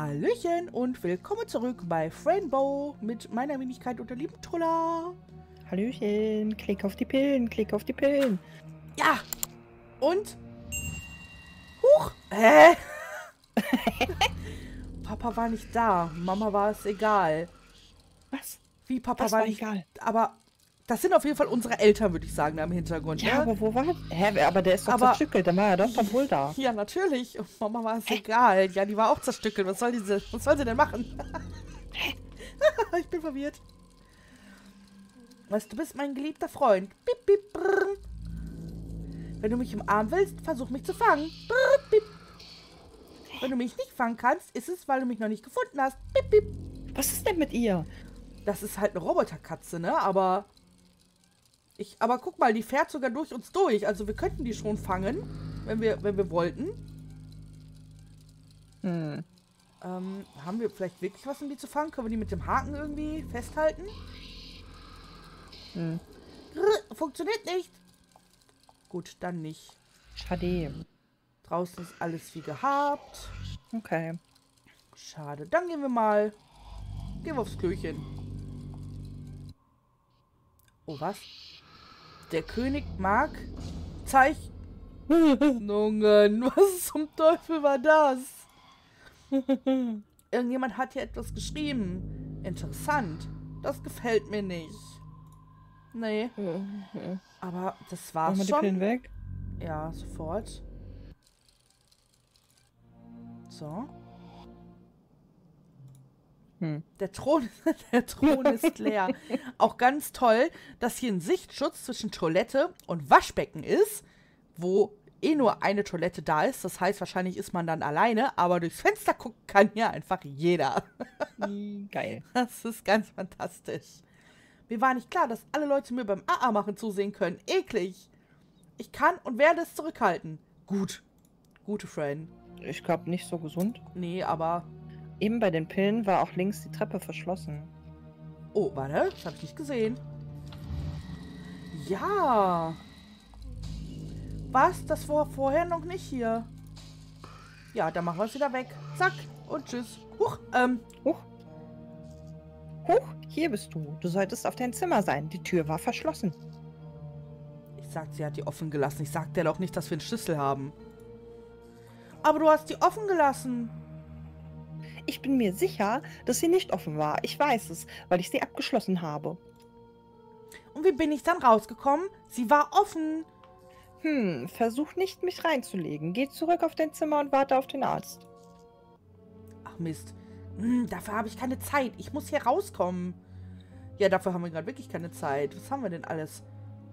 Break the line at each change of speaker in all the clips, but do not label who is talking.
Hallöchen und willkommen zurück bei Rainbow mit meiner Wenigkeit und der lieben Tulla.
Hallöchen, klick auf die Pillen, klick auf die Pillen.
Ja, und? Huch, hä? Papa war nicht da, Mama war es egal.
Was?
Wie, Papa war
war
nicht
egal?
Aber das sind auf jeden Fall unsere Eltern, würde ich sagen, da im Hintergrund.
Ja,
ne?
aber wo war Hä, aber der ist doch
Aber-
zerstückelt, dann war er doch dann wohl da.
Ja, natürlich. Und Mama war es egal. Ja, die war auch zerstückelt. Was soll diese, was soll sie denn machen? ich bin verwirrt. Weißt du, bist mein geliebter Freund. Bip, bip, brrr. Wenn du mich im Arm willst, versuch mich zu fangen. Brrr, bip. Wenn du mich nicht fangen kannst, ist es, weil du mich noch nicht gefunden hast. Bip, bip.
Was ist denn mit ihr?
Das ist halt eine Roboterkatze, ne? Aber. Ich, aber guck mal, die fährt sogar durch uns durch. Also wir könnten die schon fangen, wenn wir, wenn wir wollten.
Hm.
Ähm, haben wir vielleicht wirklich was, um die zu fangen? Können wir die mit dem Haken irgendwie festhalten?
Hm.
Funktioniert nicht. Gut, dann nicht.
Schade.
Draußen ist alles wie gehabt.
Okay.
Schade. Dann gehen wir mal. Gehen wir aufs Klöchen. Oh, was? Der König mag Zeichnungen. Was zum Teufel war das? Irgendjemand hat hier etwas geschrieben. Interessant. Das gefällt mir nicht. Nee, aber das war's
Machen wir die
schon.
Pillen weg?
Ja, sofort. So.
Hm.
Der Thron, der Thron ist leer. Auch ganz toll, dass hier ein Sichtschutz zwischen Toilette und Waschbecken ist, wo eh nur eine Toilette da ist. Das heißt, wahrscheinlich ist man dann alleine, aber durchs Fenster gucken kann hier einfach jeder.
Geil.
Das ist ganz fantastisch. Mir war nicht klar, dass alle Leute mir beim AA machen zusehen können. Eklig. Ich kann und werde es zurückhalten. Gut. Gute Friend.
Ich glaube nicht so gesund.
Nee, aber.
Eben bei den Pillen war auch links die Treppe verschlossen.
Oh, warte, das habe ich nicht gesehen. Ja. Was? Das war vorher noch nicht hier. Ja, dann machen wir es wieder weg. Zack und tschüss. Huch, ähm,
Huch. Huch, hier bist du. Du solltest auf dein Zimmer sein. Die Tür war verschlossen.
ich sag, sie hat die offen gelassen. Ich sag dir doch nicht, dass wir einen Schlüssel haben. Aber du hast die offen gelassen.
Ich bin mir sicher, dass sie nicht offen war. Ich weiß es, weil ich sie abgeschlossen habe.
Und wie bin ich dann rausgekommen? Sie war offen.
Hm, versuch nicht, mich reinzulegen. Geh zurück auf dein Zimmer und warte auf den Arzt.
Ach Mist. Hm, dafür habe ich keine Zeit. Ich muss hier rauskommen. Ja, dafür haben wir gerade wirklich keine Zeit. Was haben wir denn alles?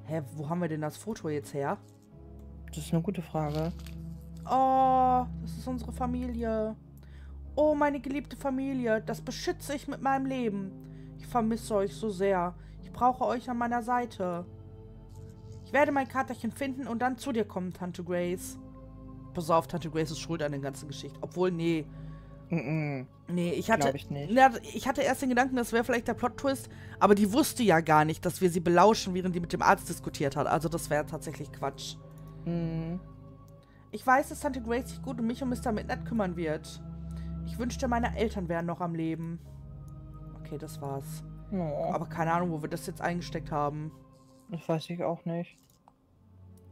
Hä, wo haben wir denn das Foto jetzt her?
Das ist eine gute Frage.
Oh, das ist unsere Familie. Oh, meine geliebte Familie. Das beschütze ich mit meinem Leben. Ich vermisse euch so sehr. Ich brauche euch an meiner Seite. Ich werde mein Katerchen finden und dann zu dir kommen, Tante Grace. Pass auf, Tante Grace ist schuld an der ganzen Geschichte. Obwohl, nee.
Mm
Nee, ich hatte.
Ich.
Na, ich hatte erst den Gedanken, das wäre vielleicht der Plot-Twist, aber die wusste ja gar nicht, dass wir sie belauschen, während die mit dem Arzt diskutiert hat. Also das wäre tatsächlich Quatsch.
-mm.
Ich weiß, dass Tante Grace sich gut um mich und Mr. Midnight kümmern wird. Ich wünschte, meine Eltern wären noch am Leben. Okay, das war's.
Oh,
Aber keine Ahnung, wo wir das jetzt eingesteckt haben.
das weiß ich auch nicht.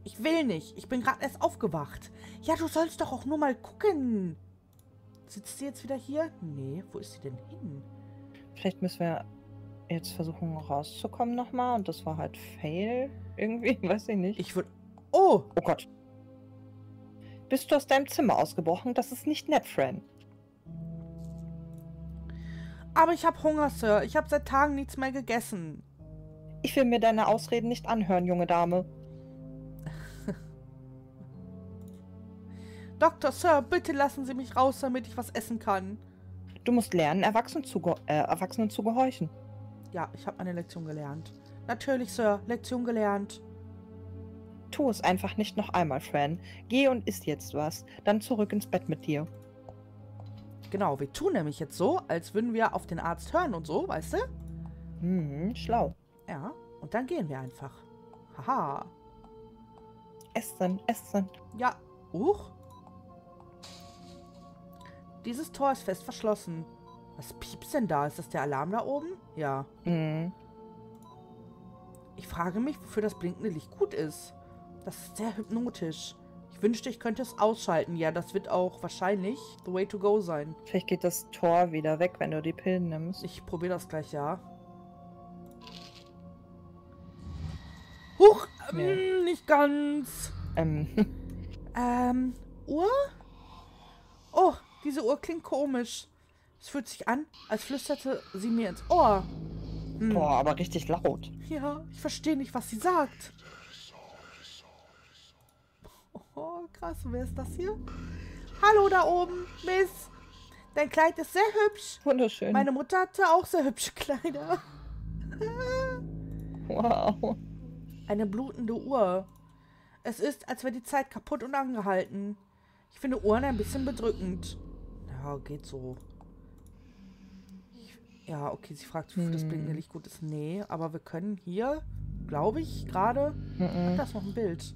Ich will nicht. Ich bin gerade erst aufgewacht. Ja, du sollst doch auch nur mal gucken. Sitzt sie jetzt wieder hier? Nee, wo ist sie denn hin?
Vielleicht müssen wir jetzt versuchen rauszukommen nochmal. Und das war halt Fail. Irgendwie, weiß ich nicht.
Ich würde... Oh!
Oh Gott. Bist du aus deinem Zimmer ausgebrochen? Das ist nicht nett, Fran.
Aber ich habe Hunger, Sir. Ich habe seit Tagen nichts mehr gegessen.
Ich will mir deine Ausreden nicht anhören, junge Dame.
Dr. Sir, bitte lassen Sie mich raus, damit ich was essen kann.
Du musst lernen, Erwachsenen zu, äh, Erwachsenen zu gehorchen.
Ja, ich habe meine Lektion gelernt. Natürlich, Sir. Lektion gelernt.
Tu es einfach nicht noch einmal, Fran. Geh und isst jetzt was. Dann zurück ins Bett mit dir.
Genau, wir tun nämlich jetzt so, als würden wir auf den Arzt hören und so, weißt du?
Hm, schlau.
Ja, und dann gehen wir einfach. Haha.
Essen, essen.
Ja, uch. Dieses Tor ist fest verschlossen. Was piepst denn da? Ist das der Alarm da oben? Ja.
Mhm.
Ich frage mich, wofür das blinkende Licht gut ist. Das ist sehr hypnotisch. Ich wünschte, ich könnte es ausschalten. Ja, das wird auch wahrscheinlich the way to go sein.
Vielleicht geht das Tor wieder weg, wenn du die Pillen nimmst.
Ich probiere das gleich, ja. Huch, ähm,
Nee.
nicht ganz.
Ähm,
Ähm, Uhr? Oh, diese Uhr klingt komisch. Es fühlt sich an, als flüsterte sie mir ins Ohr. Hm.
boah, aber richtig laut.
Ja, ich verstehe nicht, was sie sagt. Krass. Wer ist das hier? Hallo da oben, Miss. Dein Kleid ist sehr hübsch.
Wunderschön.
Meine Mutter hatte auch sehr hübsche Kleider.
wow.
Eine blutende Uhr. Es ist, als wäre die Zeit kaputt und angehalten. Ich finde Uhren ein bisschen bedrückend. Ja, geht so. Ich, ja, okay, sie fragt, wofür das
Hm.
blinkende Licht gut ist. Nee, aber wir können hier, glaube ich, gerade.
Mhm.
Da ist noch ein Bild.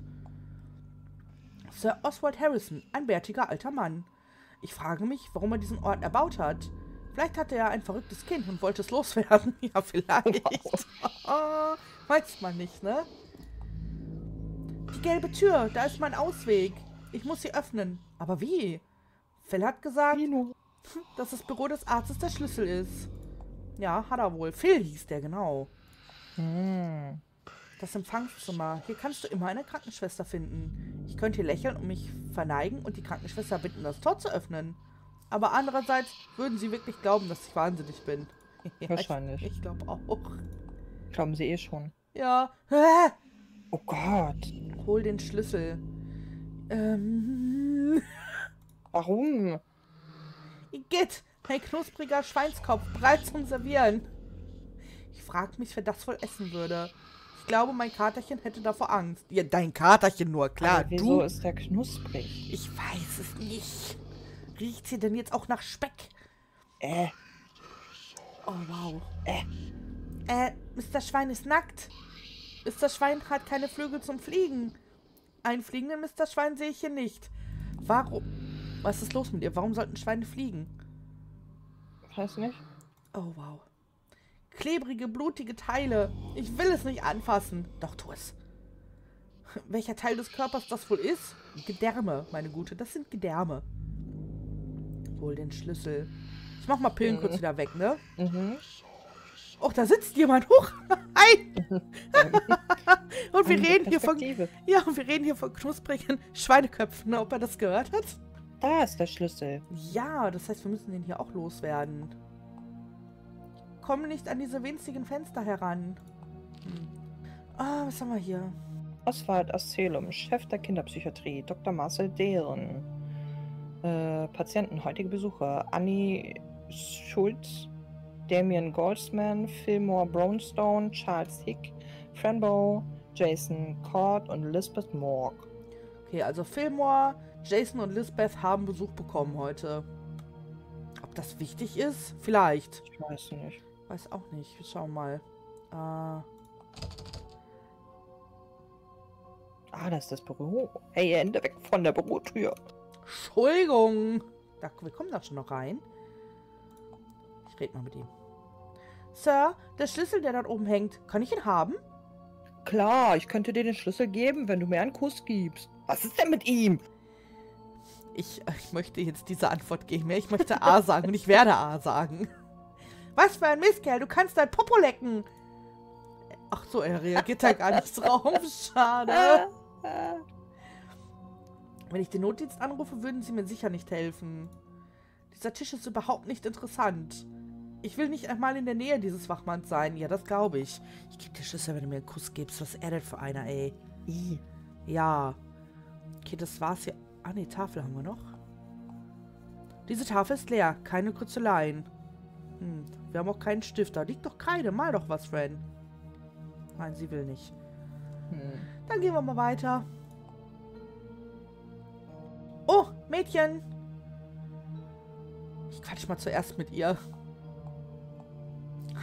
Sir Oswald Harrison, ein bärtiger alter Mann. Ich frage mich, warum er diesen Ort erbaut hat. Vielleicht hatte er ein verrücktes Kind und wollte es loswerden. Ja, vielleicht. Weiß man nicht, ne? Die gelbe Tür, da ist mein Ausweg. Ich muss sie öffnen. Aber wie? Phil hat gesagt,
Kino.
dass das Büro des Arztes der Schlüssel ist. Ja, hat er wohl. Phil hieß der, genau.
Hm.
Das Empfangszimmer. Hier kannst du immer eine Krankenschwester finden. Ich könnte hier lächeln und mich verneigen und die Krankenschwester bitten, das Tor zu öffnen. Aber andererseits würden sie wirklich glauben, dass ich wahnsinnig bin.
Wahrscheinlich.
Ich, ich glaube auch.
Glauben sie eh schon.
Ja.
Oh Gott.
Hol den Schlüssel. Ähm.
Warum?
Igitt, ein knuspriger Schweinskopf, bereit zum Servieren. Ich frage mich, wer das wohl essen würde. Ich glaube, mein Katerchen hätte davor Angst. Ja, dein Katerchen nur, klar.
Aber wieso
du.
ist der knusprig?
Ich weiß es nicht. Riecht sie denn jetzt auch nach Speck?
Äh,
Oh, wow. Äh. Äh, Mr. Schwein ist nackt. Mr. Schwein hat keine Flügel zum Fliegen. Einen fliegenden Mr. Schwein sehe ich hier nicht. Warum? Was ist los mit ihr? Warum sollten Schweine fliegen?
weiß nicht.
Oh, wow. Klebrige, blutige Teile. Ich will es nicht anfassen. Doch, tu es. Welcher Teil des Körpers das wohl ist? Gedärme, meine Gute. Das sind Gedärme. Hol den Schlüssel. Ich mach mal Pillen kurz wieder weg, ne?
Mhm.
Och, da sitzt jemand. Huch. Hi. und wir reden hier von... Ja, und wir reden hier von knusprigen Schweineköpfen. Ob er das gehört hat?
Da ist der Schlüssel.
Ja, das heißt, wir müssen den hier auch loswerden. Komme nicht an diese winzigen Fenster heran. Hm. Ah, was haben wir hier?
Oswald Asylum, Chef der Kinderpsychiatrie, Dr. Marcel Deren. Äh, Patienten, heutige Besucher, Annie Schulz, Damien Goldsman, Fillmore Brownstone, Charles Hick, Franbo, Jason Cord und Lisbeth Morg.
Okay, also Fillmore, Jason und Lisbeth haben Besuch bekommen heute. Ob das wichtig ist? Vielleicht.
Ich weiß nicht.
Weiß auch nicht. Wir schauen mal. Äh,
Ah, das ist das Büro. Hey, Hände weg von der Bürotür.
Entschuldigung. Da, wir kommen da schon noch rein. Ich rede mal mit ihm. Sir, der Schlüssel, der dort oben hängt, kann ich ihn haben?
Klar, ich könnte dir den Schlüssel geben, wenn du mir einen Kuss gibst. Was ist denn mit ihm?
Ich, äh, ich möchte jetzt diese Antwort geben. Ich möchte A sagen und ich werde A sagen. Was für ein Mistkerl, du kannst dein Popo lecken. Ach so, er reagiert da gar nicht drauf. Schade. Wenn ich den Notdienst anrufe, würden sie mir sicher nicht helfen. Dieser Tisch ist überhaupt nicht interessant. Ich will nicht einmal in der Nähe dieses Wachmanns sein. Ja, das glaube ich. Ich gebe dir Schlüssel, wenn du mir einen Kuss gibst. Was ist er denn für einer, ey?
I.
Ja. Okay, das war's hier. Ah, ne, Tafel haben wir noch. Diese Tafel ist leer. Keine Kritzeleien. Hm, wir haben auch keinen Stift. Da liegt doch Kreide. Mal doch was, Fran. Nein, sie will nicht.
Hm.
Dann gehen wir mal weiter. Oh, Mädchen. Ich quatsch mal zuerst mit ihr.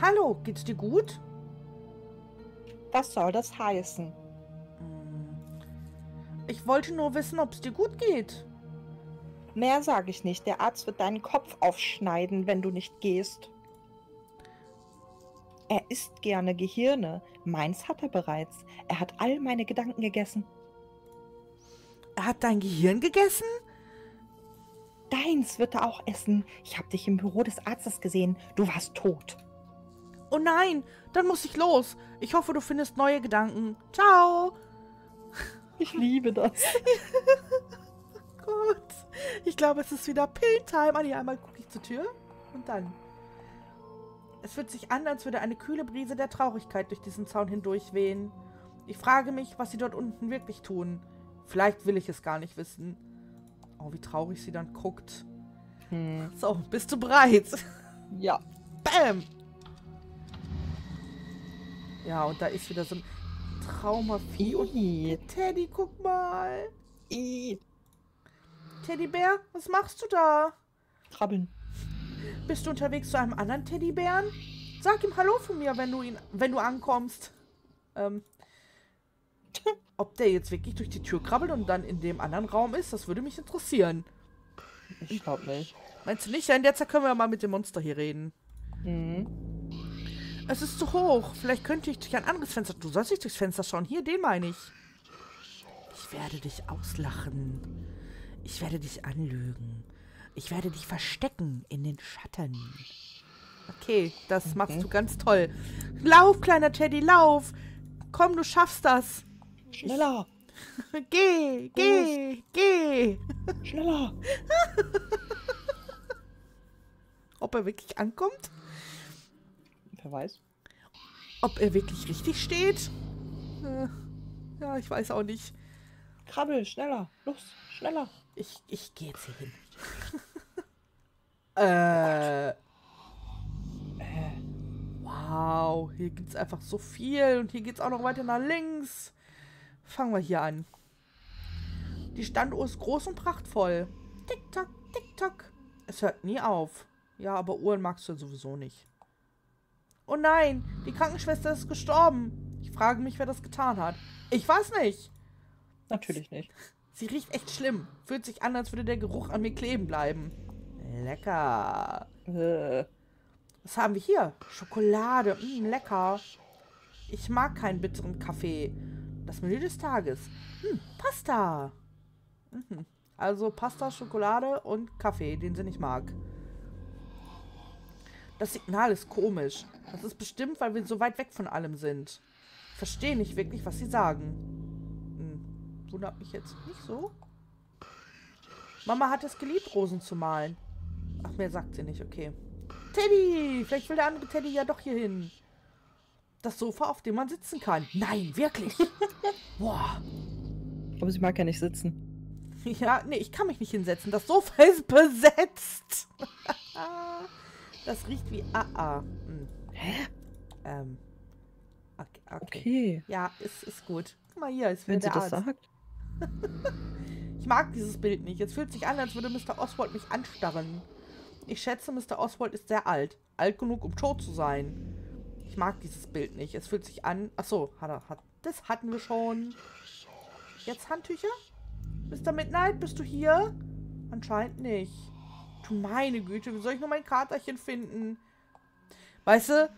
Hallo, geht's dir gut?
Was soll das heißen?
Hm. Ich wollte nur wissen, ob es dir gut geht.
Mehr sage ich nicht. Der Arzt wird deinen Kopf aufschneiden, wenn du nicht gehst. Er isst gerne Gehirne. Meins hat er bereits. Er hat all meine Gedanken gegessen.
Er hat dein Gehirn gegessen?
Deins wird er auch essen. Ich habe dich im Büro des Arztes gesehen. Du warst tot.
Oh nein, dann muss ich los. Ich hoffe, du findest neue Gedanken. Ciao.
Ich liebe das.
Gut. Ich glaube, es ist wieder Pilltime. Nee, einmal gucke ich zur Tür. Und dann. Es fühlt sich an, als würde eine kühle Brise der Traurigkeit durch diesen Zaun hindurch wehen. Ich frage mich, was sie dort unten wirklich tun. Vielleicht will ich es gar nicht wissen. Oh, wie traurig sie dann guckt.
Hm.
So, bist du bereit?
Ja.
Bam! Ja, und da ist wieder so ein Traumavieh. Und. Teddy, guck mal.
Ih.
Teddybär, was machst du da?
Krabbeln.
Bist du unterwegs zu einem anderen Teddybären? Sag ihm Hallo von mir, wenn du ihn, wenn du ankommst. Ähm, ob der jetzt wirklich durch die Tür krabbelt und dann in dem anderen Raum ist, das würde mich interessieren.
Ich glaub nicht.
Meinst du nicht? Ja, in der Zeit können wir mal mit dem Monster hier reden.
Mhm.
Es ist zu hoch. Vielleicht könnte ich durch ein anderes Fenster. Du sollst nicht durchs Fenster schauen. Hier, den meine ich. Ich werde dich auslachen. Ich werde dich anlügen. Ich werde dich verstecken in den Schatten. Okay, das machst du ganz toll. Lauf, kleiner Teddy, lauf. Komm, du schaffst das.
Schneller!
Geh, geh, geh.
Schneller!
Ob er wirklich ankommt?
Wer weiß.
Ob er wirklich richtig steht? Äh, ja, ich weiß auch nicht.
Krabbel, schneller! Los, schneller!
Ich, ich gehe jetzt hier hin. äh. Wow, hier gibt's einfach so viel und hier geht's auch noch weiter nach links. Fangen wir hier an. Die Standuhr ist groß und prachtvoll. Tick-Tack, Tick-Tack. Es hört nie auf. Ja, aber Uhren magst du sowieso nicht. Oh nein, die Krankenschwester ist gestorben. Ich frage mich, wer das getan hat. Ich weiß nicht.
Natürlich nicht.
Sie riecht echt schlimm. Fühlt sich an, als würde der Geruch an mir kleben bleiben. Lecker.
Äh,
Was haben wir hier? Schokolade. Mm, lecker. Ich mag keinen bitteren Kaffee. Das Menü des Tages. Hm, Pasta. Mhm. Also Pasta, Schokolade und Kaffee, den sie nicht mag. Das Signal ist komisch. Das ist bestimmt, weil wir so weit weg von allem sind. Verstehe nicht wirklich, was sie sagen. Wundert mich jetzt nicht so. Mama hat es geliebt, Rosen zu malen. Ach, mehr sagt sie nicht, okay. Teddy! Vielleicht will der andere Teddy ja doch hier hin. Das Sofa, auf dem man sitzen kann. Nein, wirklich. Boah.
aber sie mag ja nicht sitzen.
Ja, nee, ich kann mich nicht hinsetzen. Das Sofa ist besetzt. das riecht wie AA. Hm.
Hä?
Ähm. Okay. okay. Ja, ist, ist gut. Guck mal hier, ist
Wenn sie das sagt.
Ich mag dieses Bild nicht. Es fühlt sich an, als würde Mr. Oswald mich anstarren. Ich schätze, Mr. Oswald ist sehr alt. Alt genug, um tot zu sein. Ich mag dieses Bild nicht. Es fühlt sich an... Achso, hat er, hat, das hatten wir schon. Jetzt Handtücher? Mr. Midnight, bist du hier? Anscheinend nicht. Du meine Güte, wie soll ich nur mein Katerchen finden? Weißt du,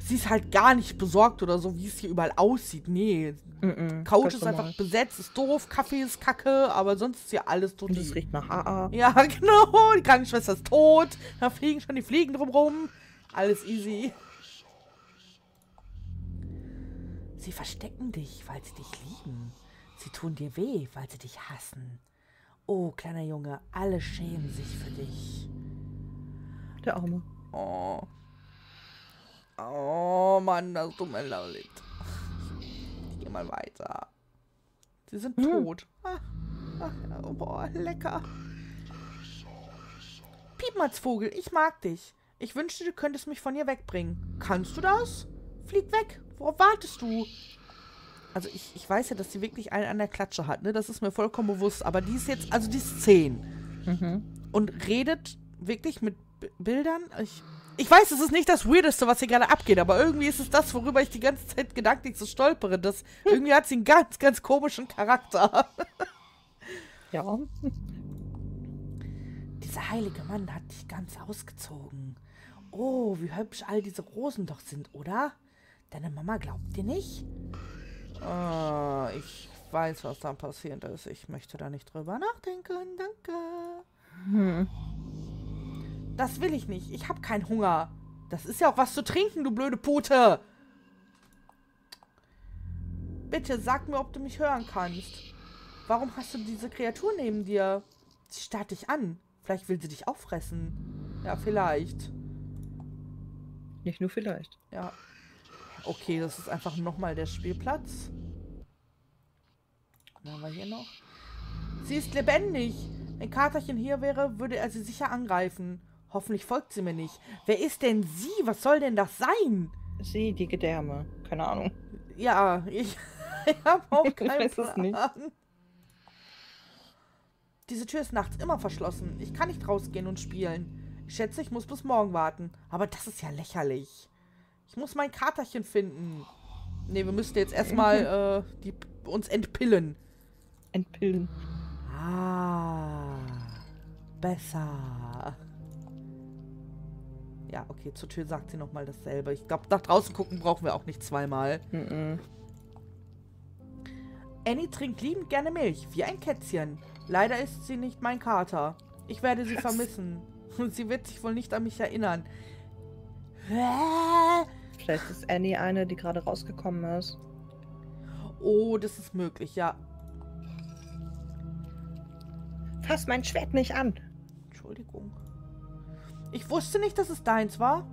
sie ist halt gar nicht besorgt oder so, wie es hier überall aussieht. Nee,
Mhm,
Couch
ganz
ist einfach besetzt, ist doof, Kaffee ist kacke, aber sonst ist hier alles tot.
Es riecht nach AA.
Ja, genau, die Krankenschwester ist tot, da fliegen schon die Fliegen drumrum. Alles easy. Sie verstecken dich, weil sie dich lieben. Sie tun dir weh, weil sie dich hassen. Oh, kleiner Junge, alle schämen sich für dich.
Der Arme.
Oh. Oh, Mann, das tut mir leid. Ich geh mal weiter. Sie sind
Hm.
tot. Ah, oh, boah, lecker. Piepmatzvogel, ich mag dich. Ich wünschte, du könntest mich von ihr wegbringen. Kannst du das? Flieg weg. Worauf wartest du? Also ich, ich weiß ja, dass sie wirklich einen an der Klatsche hat, ne? Das ist mir vollkommen bewusst. Aber die ist jetzt, also die ist zehn
Mhm.
und redet wirklich mit B Bildern. Ich, ich weiß, es ist nicht das Weirdeste, was hier gerade abgeht, aber irgendwie ist es das, worüber ich die ganze Zeit gedanklich so stolpere. Das, irgendwie hat sie einen ganz, ganz komischen Charakter.
Ja.
Dieser heilige Mann hat dich ganz ausgezogen. Oh, wie hübsch all diese Rosen doch sind, oder? Deine Mama glaubt dir nicht? Ah, ich weiß, was da passiert ist. Ich möchte da nicht drüber nachdenken. Danke.
Hm.
Das will ich nicht. Ich habe keinen Hunger. Das ist ja auch was zu trinken, du blöde Pute. Bitte sag mir, ob du mich hören kannst. Warum hast du diese Kreatur neben dir? Sie starrt dich an. Vielleicht will sie dich auffressen. Ja, vielleicht.
Nicht nur vielleicht.
Ja. Okay, das ist einfach nochmal der Spielplatz. Was haben wir hier noch? Sie ist lebendig. Wenn Katerchen hier wäre, würde er sie sicher angreifen. Hoffentlich folgt sie mir nicht. Wer ist denn sie? Was soll denn das sein?
Sie, die Gedärme. Keine Ahnung.
Ja, ich, ich habe auch
Ich
keinen
weiß es nicht.
Diese Tür ist nachts immer verschlossen. Ich kann nicht rausgehen und spielen. Ich schätze, ich muss bis morgen warten. Aber das ist ja lächerlich. Ich muss mein Katerchen finden. Nee, wir müssten jetzt erstmal äh, die, uns entpillen.
Entpillen.
Ah, besser. Ja, okay, zur Tür sagt sie nochmal dasselbe. Ich glaube, nach draußen gucken brauchen wir auch nicht zweimal.
Mhm.
Annie trinkt liebend gerne Milch, wie ein Kätzchen. Leider ist sie nicht mein Kater. Ich werde sie
Was?
vermissen. Und sie wird sich wohl nicht an mich erinnern. Hä?
Vielleicht ist Annie eine, die gerade rausgekommen ist.
Oh, das ist möglich, ja.
Fass mein Schwert nicht an.
Entschuldigung. Ich wusste nicht, dass es deins war.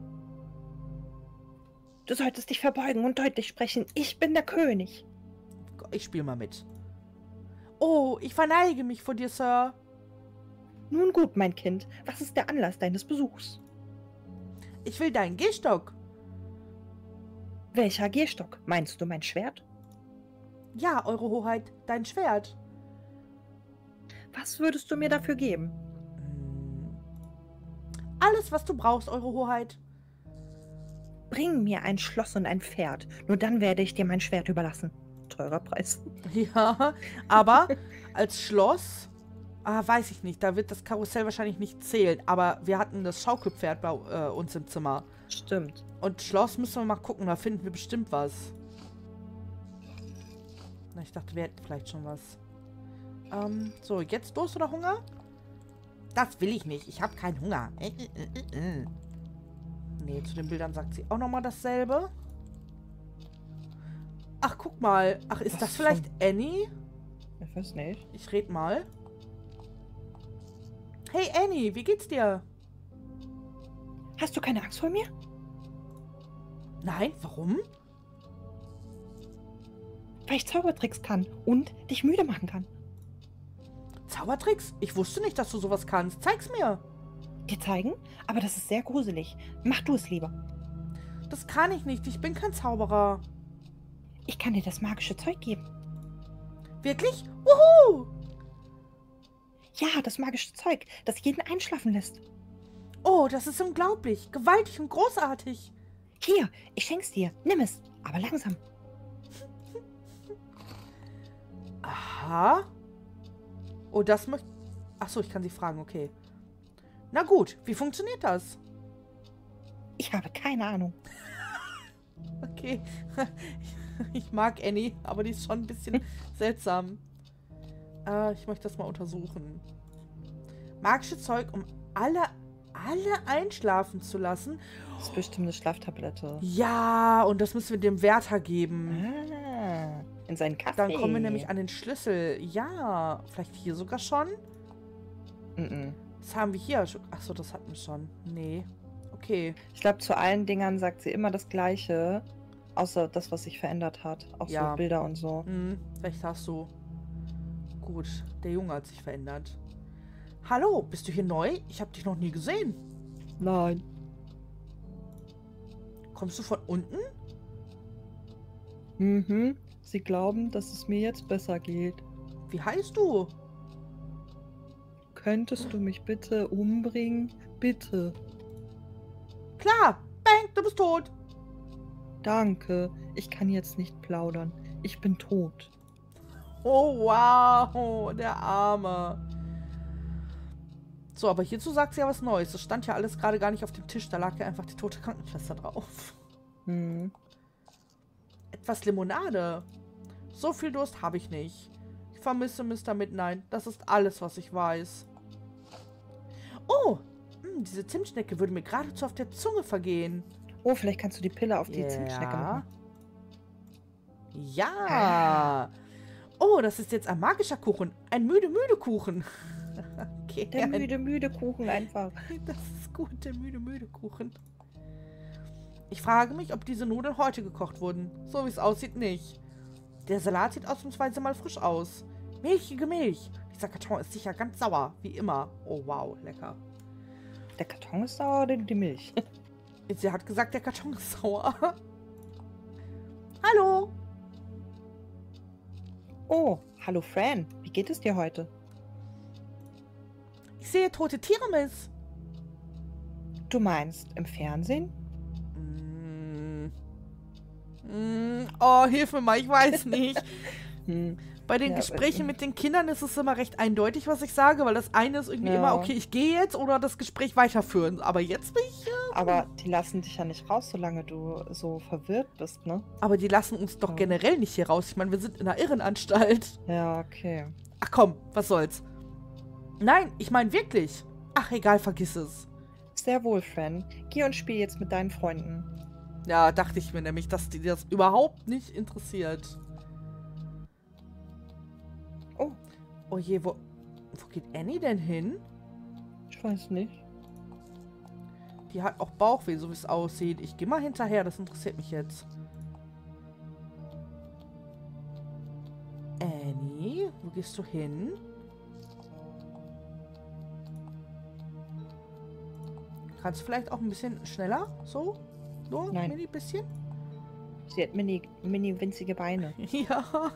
Du solltest dich verbeugen und deutlich sprechen. Ich bin der König.
Ich spiel mal mit. Oh, ich verneige mich vor dir, Sir.
Nun gut, mein Kind. Was ist der Anlass deines Besuchs?
Ich will deinen Gehstock.
Welcher Gehstock? Meinst du mein Schwert?
Ja, Eure Hoheit, dein Schwert.
Was würdest du mir dafür geben?
Alles, was du brauchst, Eure Hoheit.
Bring mir ein Schloss und ein Pferd. Nur dann werde ich dir mein Schwert überlassen. Teurer Preis.
Ja, aber als Schloss, ah, weiß ich nicht, da wird das Karussell wahrscheinlich nicht zählen. Aber wir hatten das Schaukelpferd bei äh, uns im Zimmer.
Stimmt.
Und Schloss müssen wir mal gucken, da finden wir bestimmt was. Na, ich dachte, wir hätten vielleicht schon was. Ähm, so, jetzt Durst oder Hunger? Das will ich nicht. Ich habe keinen Hunger. Äh, äh, äh. Nee, zu den Bildern sagt sie auch nochmal dasselbe. Ach, guck mal. Ach, ist
Was
das vielleicht Annie?
Ich weiß nicht.
Ich red mal. Hey Annie, wie geht's dir?
Hast du keine Angst vor mir?
Nein, warum?
Weil ich Zaubertricks kann und dich müde machen kann.
Zaubertricks? Ich wusste nicht, dass du sowas kannst. Zeig's mir.
Dir zeigen? Aber das ist sehr gruselig. Mach du es lieber.
Das kann ich nicht. Ich bin kein Zauberer.
Ich kann dir das magische Zeug geben.
Wirklich? Wuhu!
Ja, das magische Zeug, das jeden einschlafen lässt.
Oh, das ist unglaublich. Gewaltig und großartig.
Hier, ich schenk's dir. Nimm es, aber langsam.
Aha. Oh, das möchte... Achso, ich kann sie fragen, okay. Na gut, wie funktioniert das?
Ich habe keine Ahnung.
Okay. Ich mag Annie, aber die ist schon ein bisschen seltsam. Äh, ich möchte das mal untersuchen. Magische Zeug, um alle, alle einschlafen zu lassen.
Das ist bestimmt eine Schlaftablette.
Ja, und das müssen wir dem Wärter geben.
Ah, in seinen Kaffee.
Dann kommen wir nämlich an den Schlüssel. Ja, vielleicht hier sogar schon?
Mhm.
Was haben wir hier? Achso, das hatten wir schon. Nee. Okay.
Ich glaube, zu allen Dingern sagt sie immer das Gleiche. Außer das, was sich verändert hat. Auch
Ja.
so Bilder und so.
Hm, recht hast du. Gut, der Junge hat sich verändert. Hallo, bist du hier neu? Ich habe dich noch nie gesehen.
Nein.
Kommst du von unten?
Mhm. Sie glauben, dass es mir jetzt besser geht.
Wie heißt du?
Könntest du mich bitte umbringen? Bitte.
Klar. Bang, du bist tot.
Danke. Ich kann jetzt nicht plaudern. Ich bin tot.
Oh, wow. Der Arme. So, aber hierzu sagt sie ja was Neues. Das stand ja alles gerade gar nicht auf dem Tisch. Da lag ja einfach die tote Krankenschwester drauf.
Hm.
Etwas Limonade. So viel Durst habe ich nicht. Ich vermisse Mr. Midnight. Das ist alles, was ich weiß. Oh, mh, diese Zimtschnecke würde mir geradezu auf der Zunge vergehen.
Oh, vielleicht kannst du die Pille auf die
Ja.
Zimtschnecke machen.
Ja. Oh, das ist jetzt ein magischer Kuchen. Ein müde, müde Kuchen. okay,
Der müde, müde Kuchen einfach.
Das ist gut, der müde, müde Kuchen. Ich frage mich, ob diese Nudeln heute gekocht wurden. So wie es aussieht, nicht. Der Salat sieht ausnahmsweise mal frisch aus. Milchige Milch. Dieser Karton ist sicher ganz sauer, wie immer. Oh, wow, lecker.
Der Karton ist sauer oder die Milch?
Sie hat gesagt, der Karton ist sauer. Hallo.
Oh, hallo Fran. Wie geht es dir heute?
Ich sehe tote Tiere, Miss.
Du meinst im Fernsehen?
Mm, Oh, hilf mir mal, ich weiß nicht.
Hm.
Bei den
Ja,
Gesprächen mit den Kindern ist es immer recht eindeutig, was ich sage, weil das eine ist irgendwie
Ja.
immer, okay, ich gehe jetzt oder das Gespräch weiterführen. Aber jetzt bin ich. Äh,
Aber die lassen dich ja nicht raus, solange du so verwirrt bist, ne?
aber die lassen uns doch
Ja.
generell nicht hier raus. Ich meine, wir sind in einer Irrenanstalt.
Ja, okay.
Ach komm, was soll's. Nein, ich meine wirklich. Ach, egal, vergiss es.
Sehr wohl, Fran. Geh und spiel jetzt mit deinen Freunden.
Ja, dachte ich mir nämlich, dass die das überhaupt nicht interessiert.
Oh.
Oh je, wo, wo geht Annie denn hin?
Ich weiß nicht.
Die hat auch Bauchweh, so wie es aussieht. Ich gehe mal hinterher, das interessiert mich jetzt. Annie, wo gehst du hin? Kannst du vielleicht auch ein bisschen schneller? So? Nur
Nein.
ein bisschen?
Sie hat mini, mini winzige Beine.
Ja.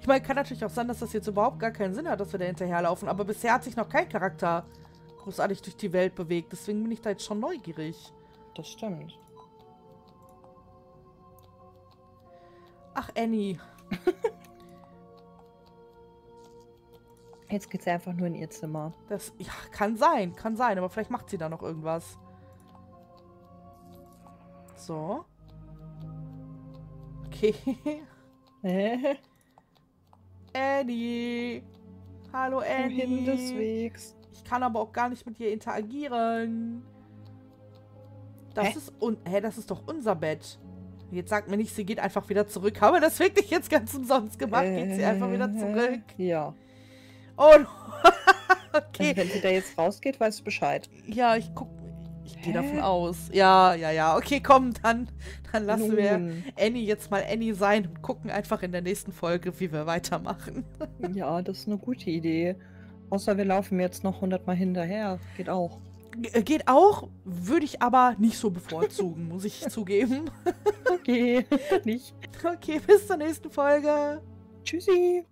Ich meine, kann natürlich auch sein, dass das jetzt überhaupt gar keinen Sinn hat, dass wir da hinterherlaufen. Aber bisher hat sich noch kein Charakter großartig durch die Welt bewegt. Deswegen bin ich da jetzt schon neugierig.
Das stimmt.
Ach, Annie.
Jetzt geht sie einfach nur in ihr Zimmer.
Das ja, kann sein, kann sein, aber vielleicht macht sie da noch irgendwas. So. Okay.
Hä?
Annie. Hallo
Wohin des. Wegs?
Ich kann aber auch gar nicht mit ihr interagieren. Das
Hä?
ist un Hä, das ist doch unser Bett. Jetzt sagt mir nicht, sie geht einfach wieder zurück. Habe das wirklich jetzt ganz umsonst gemacht? Geht sie einfach wieder
Äh,
zurück?
Ja.
Oh, okay.
Also wenn sie da jetzt rausgeht, weißt du Bescheid.
Ja, ich guck. Ich gehe davon aus. Ja, ja, ja. Okay, komm, dann, dann lassen wir
Nun.
Annie jetzt mal Annie sein und gucken einfach in der nächsten Folge, wie wir weitermachen.
Ja, das ist eine gute Idee. Außer wir laufen jetzt noch hundertmal hinterher. Geht auch.
Ge- äh, Geht auch, würde ich aber nicht so bevorzugen, muss ich zugeben.
Okay, nicht.
Okay, bis zur nächsten Folge.
Tschüssi.